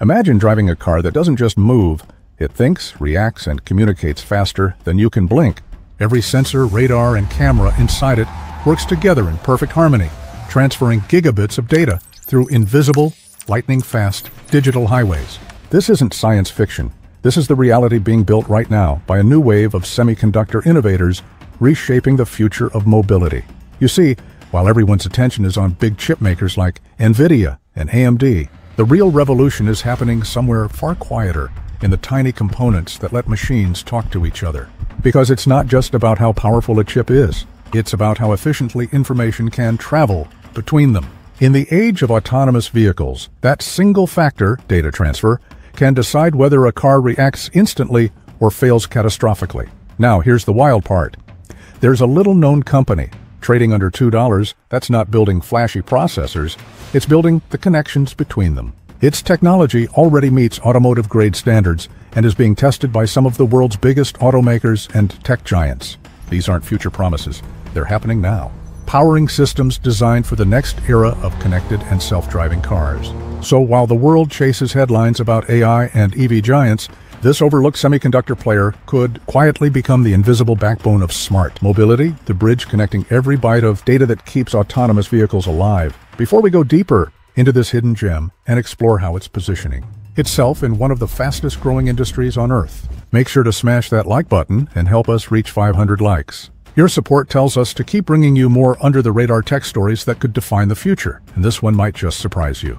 Imagine driving a car that doesn't just move, it thinks, reacts, and communicates faster than you can blink. Every sensor, radar, and camera inside it works together in perfect harmony, transferring gigabits of data through invisible, lightning-fast digital highways. This isn't science fiction. This is the reality being built right now by a new wave of semiconductor innovators reshaping the future of mobility. You see, while everyone's attention is on big chip makers like NVIDIA and AMD, the real revolution is happening somewhere far quieter in the tiny components that let machines talk to each other. Because it's not just about how powerful a chip is, it's about how efficiently information can travel between them. In the age of autonomous vehicles, that single factor, data transfer, can decide whether a car reacts instantly or fails catastrophically. Now, here's the wild part. There's a little-known company, trading under $2, that's not building flashy processors, it's building the connections between them. Its technology already meets automotive-grade standards and is being tested by some of the world's biggest automakers and tech giants. These aren't future promises, they're happening now. Powering systems designed for the next era of connected and self-driving cars. So while the world chases headlines about AI and EV giants, this overlooked semiconductor player could quietly become the invisible backbone of smart mobility, the bridge connecting every byte of data that keeps autonomous vehicles alive. Before we go deeper into this hidden gem and explore how it's positioning itself in one of the fastest growing industries on Earth, make sure to smash that like button and help us reach 500 likes. Your support tells us to keep bringing you more under-the-radar tech stories that could define the future, and this one might just surprise you.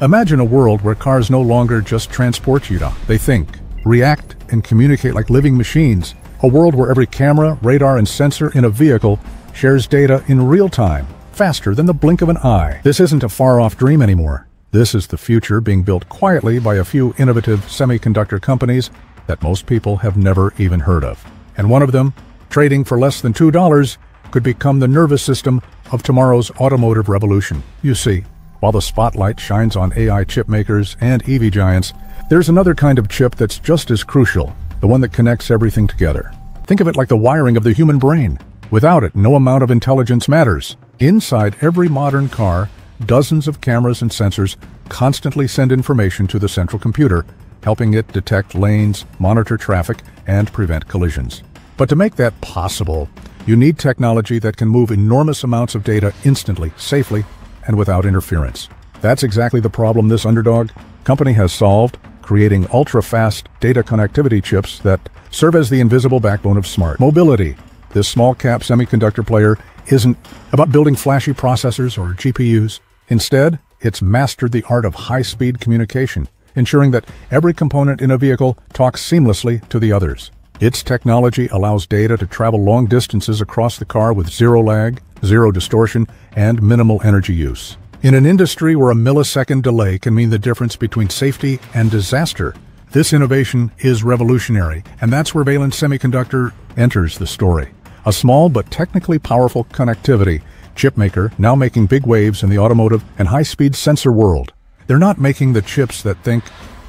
Imagine a world where cars no longer just transport you. They think, react, and communicate like living machines. A world where every camera, radar, and sensor in a vehicle shares data in real time, faster than the blink of an eye. This isn't a far-off dream anymore. This is the future being built quietly by a few innovative semiconductor companies that most people have never even heard of. And one of them, trading for less than $2, could become the nervous system of tomorrow's automotive revolution. You see, while the spotlight shines on AI chip makers and EV giants, there's another kind of chip that's just as crucial, the one that connects everything together. Think of it like the wiring of the human brain. Without it, no amount of intelligence matters. Inside every modern car, dozens of cameras and sensors constantly send information to the central computer, helping it detect lanes, monitor traffic, and prevent collisions. But to make that possible, you need technology that can move enormous amounts of data instantly, safely, and without interference. That's exactly the problem this underdog company has solved, creating ultra-fast data connectivity chips that serve as the invisible backbone of smart mobility. This small-cap semiconductor player isn't about building flashy processors or GPUs. Instead, it's mastered the art of high-speed communication, ensuring that every component in a vehicle talks seamlessly to the others. Its technology allows data to travel long distances across the car with zero lag, zero distortion, and minimal energy use. In an industry where a millisecond delay can mean the difference between safety and disaster, this innovation is revolutionary, and that's where Valens Semiconductor enters the story. A small but technically powerful connectivity chipmaker now making big waves in the automotive and high-speed sensor world. They're not making the chips that think,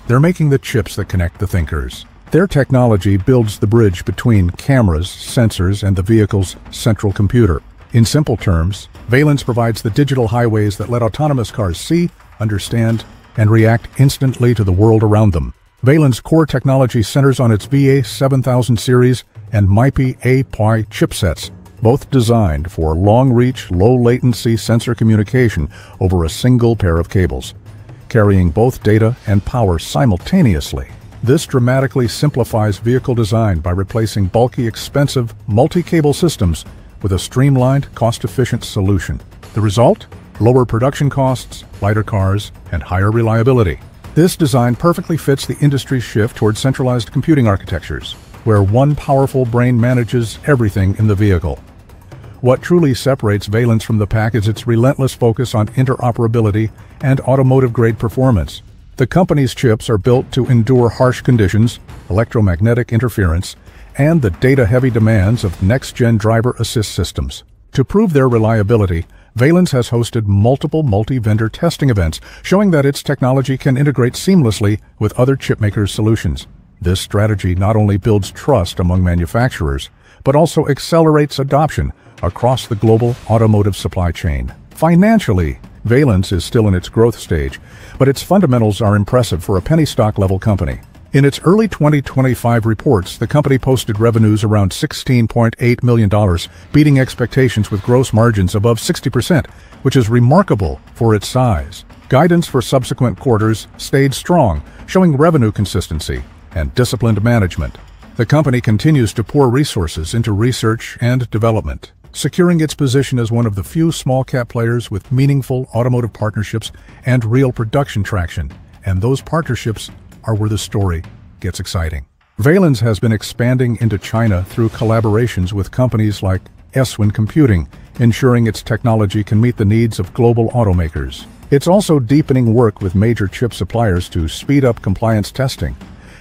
they're making the chips that connect the thinkers. Their technology builds the bridge between cameras, sensors, and the vehicle's central computer. In simple terms, Valens provides the digital highways that let autonomous cars see, understand, and react instantly to the world around them. Valens' core technology centers on its VA7000 series and MIPI A-PHY chipsets, both designed for long-reach, low-latency sensor communication over a single pair of cables, carrying both data and power simultaneously. This dramatically simplifies vehicle design by replacing bulky, expensive, multi-cable systems with a streamlined, cost-efficient solution. The result? Lower production costs, lighter cars, and higher reliability. This design perfectly fits the industry's shift toward centralized computing architectures, where one powerful brain manages everything in the vehicle. What truly separates Valens from the pack is its relentless focus on interoperability and automotive-grade performance. The company's chips are built to endure harsh conditions, electromagnetic interference, and the data-heavy demands of next-gen driver assist systems. To prove their reliability, Valens has hosted multiple multi-vendor testing events showing that its technology can integrate seamlessly with other chipmakers' solutions. This strategy not only builds trust among manufacturers, but also accelerates adoption across the global automotive supply chain. Financially, Valens is still in its growth stage, but its fundamentals are impressive for a penny stock level company. In its early 2025 reports, the company posted revenues around $16.8 million, beating expectations with gross margins above 60%, which is remarkable for its size. Guidance for subsequent quarters stayed strong, showing revenue consistency and disciplined management. The company continues to pour resources into research and development, securing its position as one of the few small-cap players with meaningful automotive partnerships and real production traction. And those partnerships are where the story gets exciting. Valens has been expanding into China through collaborations with companies like Eswin Computing, ensuring its technology can meet the needs of global automakers. It's also deepening work with major chip suppliers to speed up compliance testing,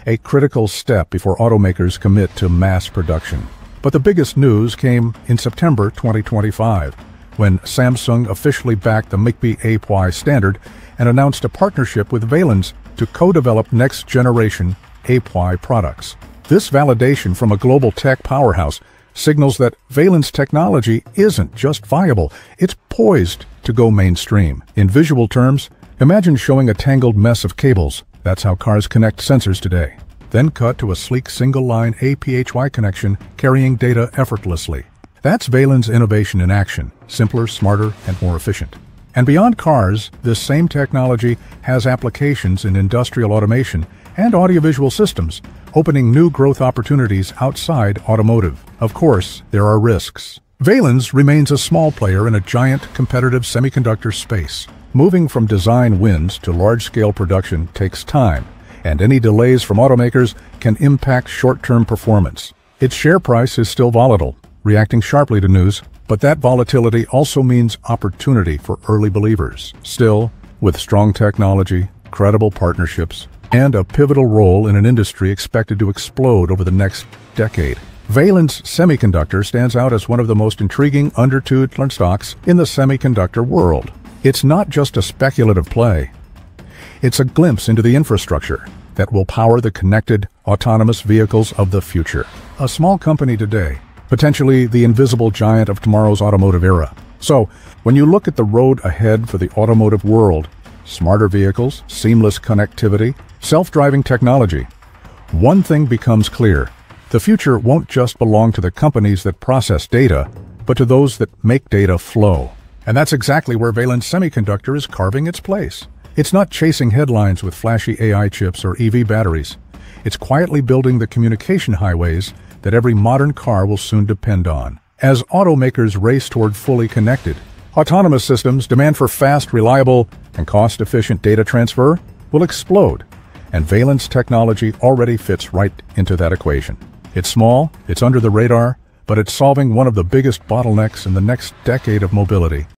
a critical step before automakers commit to mass production. But the biggest news came in September 2025, when Samsung officially backed the MIPI A-PHY standard and announced a partnership with Valens to co-develop next-generation A-PHY products. This validation from a global tech powerhouse signals that Valens technology isn't just viable, it's poised to go mainstream. In visual terms, imagine showing a tangled mess of cables. That's how cars connect sensors today. Then cut to a sleek single-line A-PHY connection carrying data effortlessly. That's Valens innovation in action, simpler, smarter, and more efficient. And beyond cars, this same technology has applications in industrial automation and audiovisual systems, opening new growth opportunities outside automotive. Of course, there are risks. Valens remains a small player in a giant competitive semiconductor space. Moving from design wins to large-scale production takes time, and any delays from automakers can impact short-term performance. Its share price is still volatile, reacting sharply to news but that volatility also means opportunity for early believers. Still, with strong technology, credible partnerships, and a pivotal role in an industry expected to explode over the next decade. Valens Semiconductor stands out as one of the most intriguing under-2 stocks in the semiconductor world. It's not just a speculative play. It's a glimpse into the infrastructure that will power the connected, autonomous vehicles of the future. A small company today, potentially the invisible giant of tomorrow's automotive era. So, when you look at the road ahead for the automotive world, smarter vehicles, seamless connectivity, self-driving technology, one thing becomes clear. The future won't just belong to the companies that process data, but to those that make data flow. And that's exactly where Valens Semiconductor is carving its place. It's not chasing headlines with flashy AI chips or EV batteries. It's quietly building the communication highways that every modern car will soon depend on. As automakers race toward fully connected, autonomous systems demand for fast, reliable, and cost-efficient data transfer will explode, and Valens technology already fits right into that equation. It's small, it's under the radar, but it's solving one of the biggest bottlenecks in the next decade of mobility.